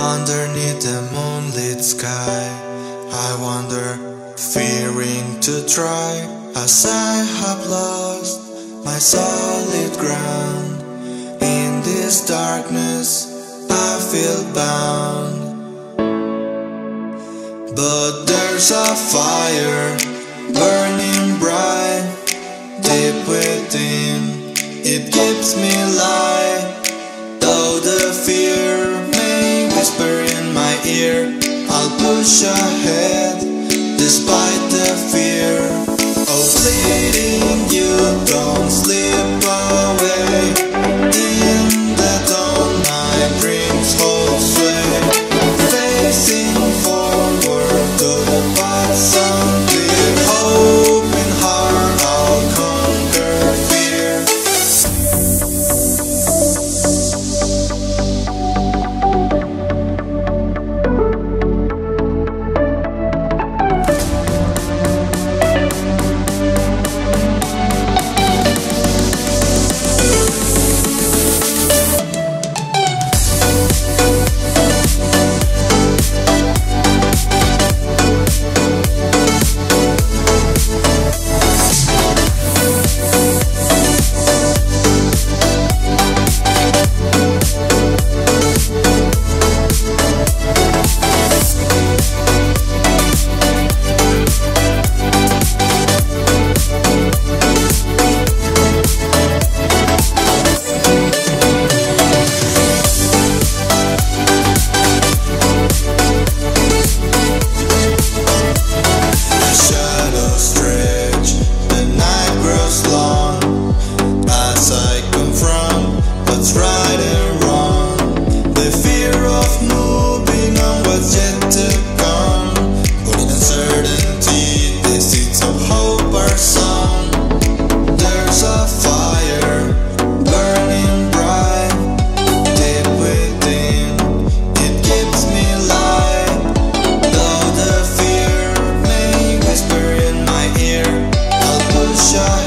underneath the moonlit sky. I wonder, fearing to try, as I have lost my solid ground. In this darkness, I feel bound. But there's a fire burning bright deep within. It keeps me light, push ahead despite Show.